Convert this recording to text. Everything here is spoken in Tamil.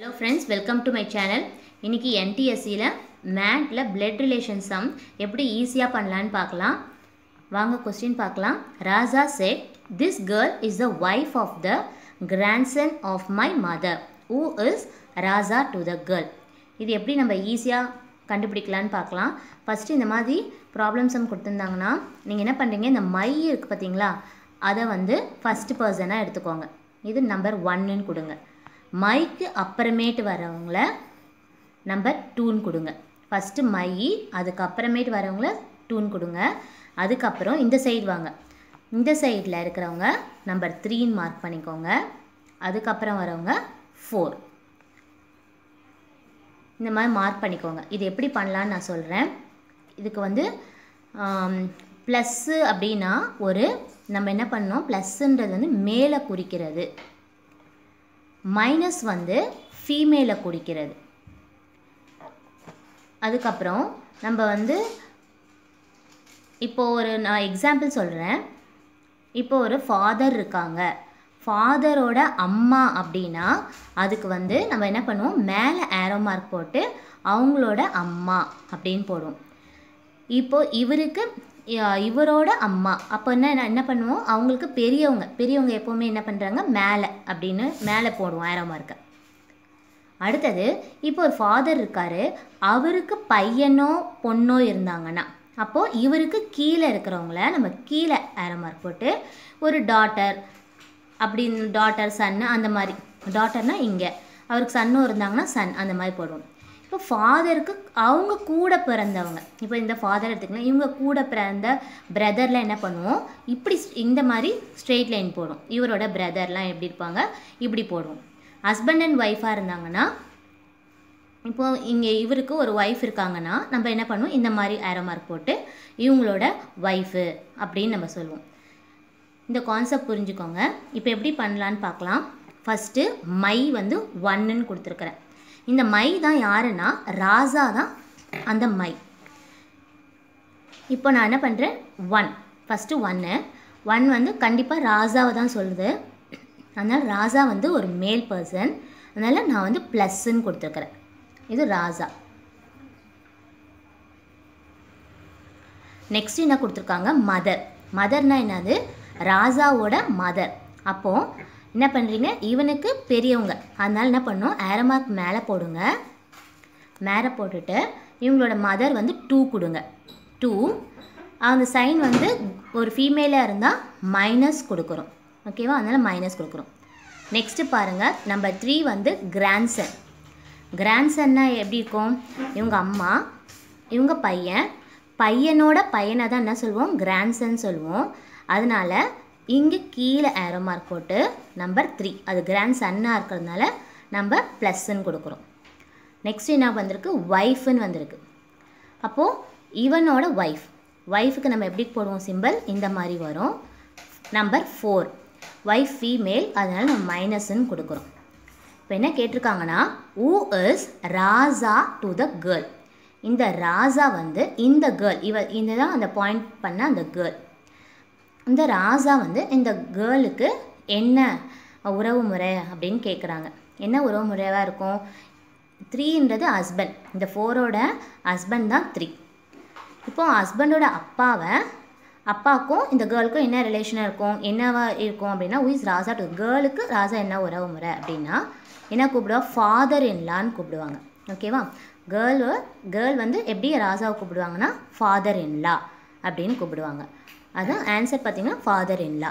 Hello friends welcome to my channel இன்னைக்கு என்டிஎஸ்சியில் மேட்டில் பிளட் ரிலேஷன் சம் எப்படி ஈஸியாக பண்ணலான்னு பார்க்கலாம். வாங்க கொஸ்டின் பார்க்கலாம். Raja said this girl is the wife of the grandson of my mother who is Raja to the girl இது எப்படி நம்ம ஈஸியாக கண்டுபிடிக்கலான்னு பார்க்கலாம். ஃபஸ்ட்டு இந்த மாதிரி ப்ராப்ளம் சம் கொடுத்துருந்தாங்கன்னா நீங்கள் என்ன பண்ணுறீங்க இந்த மை இருக்குது பார்த்தீங்களா? அதை வந்து ஃபஸ்ட்டு பர்சனாக எடுத்துக்கோங்க. இது நம்பர் ஒன்னுன்னு கொடுங்க. மைக்கு அப்புறமேட்டு வரவங்கள நம்பர் டூன் கொடுங்க. ஃபஸ்ட்டு மை அதுக்கப்புறமேட்டு வரவங்கள டூன் கொடுங்க. அதுக்கப்புறம் இந்த சைடு வாங்க. இந்த சைடில் இருக்கிறவங்க நம்பர் த்ரீன்னு மார்க் பண்ணிக்கோங்க. அதுக்கப்புறம் வரவங்க ஃபோர் இந்த மாதிரி மார்க் பண்ணிக்கோங்க. இது எப்படி பண்ணலான்னு நான் சொல்கிறேன் இதுக்கு வந்து ப்ளஸ்ஸு அப்படின்னா ஒரு நம்ம என்ன பண்ணோம் ப்ளஸ்ஸுன்றது வந்து மேலே குறிக்கிறது. மைனஸ் வந்து ஃபீமேலை குறிக்கிறது அதுக்கப்புறம் நம்ம வந்து இப்போ ஒரு நான் எக்ஸாம்பிள் சொல்கிறேன் இப்போ ஒரு ஃபாதர் இருக்காங்க. ஃபாதரோட அம்மா அப்படின்னா அதுக்கு வந்து நம்ம என்ன பண்ணுவோம்? மேலே ஏரோ மார்க் போட்டு அவங்களோட அம்மா அப்படின்னு போடுவோம். இப்போது இவருக்கு இவரோட அம்மா. அப்போ என்ன என்ன- பண்ணுவோம்? அவங்களுக்கு பெரியவங்க. பெரியவங்க எப்போவுமே என்ன பண்ணுறாங்க மேலே அப்படின்னு மேலே போடுவோம் ஏரோ மார்க்கை அடுத்தது இப்போ ஒரு ஃபாதர் இருக்காரு. அவருக்கு பையனோ பொண்ணோ இருந்தாங்கன்னா அப்போது இவருக்கு கீழே இருக்கிறவங்கள நம்ம கீழே ஏரோ மார்க் போட்டு ஒரு டாட்டர் அப்படின்னு டாட்டர் சன்னு அந்த மாதிரி. டாட்டர்னால் இங்கே. அவருக்கு சன்னும் இருந்தாங்கன்னா சன் அந்த மாதிரி போடுவோம். இப்போ ஃபாதருக்கு அவங்க கூட பிறந்தவங்க. இப்போ இந்த ஃபாதர் எடுத்துக்கலாம் இவங்க கூட பிறந்த பிரதர்லாம் என்ன பண்ணுவோம்? இப்படி இந்த மாதிரி ஸ்ட்ரெயிட் லைன் போடும் இவரோட பிரதர்லாம் எப்படி இருப்பாங்க? இப்படி போடுவோம். ஹஸ்பண்ட் அண்ட் ஒய்ஃபாக இருந்தாங்கன்னா இப்போ இங்கே இவருக்கு ஒரு ஒய்ஃப் இருக்காங்கன்னா நம்ம என்ன பண்ணுவோம்? இந்த மாதிரி ஏரோ மார்க் போட்டு இவங்களோட ஒய்ஃபு அப்படின்னு நம்ம சொல்லுவோம். இந்த கான்செப்ட் புரிஞ்சுக்கோங்க. இப்போ எப்படி பண்ணலான்னு பார்க்கலாம். ஃபஸ்ட்டு மை வந்து ஒன்னுன்னு கொடுத்துருக்குறேன். இந்த மை தான் யாருன்னா? ராஜா தான் அந்த மை. இப்போ நான் என்ன பண்ணுறேன் ஒன் ஃபஸ்ட்டு ஒன்று ஒன் வந்து கண்டிப்பாக ராஜாவை தான் சொல்லுது. அதனால் ராஜா வந்து ஒரு மேல் பர்சன் அதனால் நான் வந்து ப்ளஸ்ன்னு கொடுத்துருக்குறேன். இது ராஜா. நெக்ஸ்ட் என்ன கொடுத்துருக்காங்க? மதர் மதர்னால் என்னது? ராஜாவோட மதர் அப்போது என்ன பண்ணுறீங்க இவனுக்கு பெரியவங்க. அதனால் என்ன பண்ணணும்? ஏரமார்க் மேலே போடுங்க. மேலே போட்டுட்டு இவங்களோட மதர் வந்து டூ கொடுங்க. டூ அந்த சைன் வந்து ஒரு ஃபீமேலாக இருந்தால் மைனஸ் கொடுக்குறோம். ஓகேவா அதனால் மைனஸ் கொடுக்குறோம். நெக்ஸ்ட்டு பாருங்கள் நம்பர் த்ரீ வந்து கிராண்ட்சன் கிராண்ட்சன்னா எப்படி இருக்கும்? இவங்க அம்மா இவங்க பையன். பையனோட பையனை தான் என்ன சொல்லுவோம் கிராண்ட்சன் சொல்லுவோம் அதனால் இங்கே கீழே ஏரோ மார்க் போட்டு நம்பர் த்ரீ அது கிராண்ட் சன்னாக இருக்கிறதுனால நம்ம ப்ளஸ்ன்னு கொடுக்குறோம். நெக்ஸ்ட் என்ன வந்திருக்கு? ஒய்ஃப்னு வந்திருக்கு. அப்போது இவனோட ஒய்ஃப் ஒய்ஃபுக்கு நம்ம எப்படி போடுவோம் சிம்பிள் இந்த மாதிரி வரும். நம்பர் ஃபோர் ஒய்ஃப் ஃபீமேல் அதனால் நம்ம மைனஸ்ன்னு கொடுக்குறோம். இப்போ என்ன கேட்டிருக்காங்கன்னா who is Raja to the girl இந்த ராஜா வந்து இந்த கேர்ள் இவ இந்த தான் அந்த பாயிண்ட் பண்ண அந்த கேர்ள் இந்த ராஜா வந்து இந்த கேர்ளுக்கு என்ன உறவு முறை அப்படின்னு கேட்குறாங்க என்ன உறவு முறையாக இருக்கும்? த்ரீன்றது ஹஸ்பண்ட் இந்த ஃபோரோட ஹஸ்பண்ட் தான் த்ரீ இப்போ ஹஸ்பண்டோட அப்பாவை அப்பாவுக்கும் இந்த கேர்ளுக்கும் என்ன ரிலேஷனாக இருக்கும்? என்னவா இருக்கும் அப்படின்னா உயிஸ் ராஜா டு கேர்ளுக்கு ராஜா என்ன உறவு முறை அப்படின்னா என்ன கூப்பிடுவா? ஃபாதர் இன்லான்னு கூப்பிடுவாங்க ஓகேவா கேர்ள் கேர்ள் வந்து எப்படி ராஜாவை கூப்பிடுவாங்கன்னா ஃபாதர் இன்லா அப்படின்னு கூப்பிடுவாங்க. அதான் ஆன்சர் பார்த்தீங்கன்னா ஃபாதர் இன்லா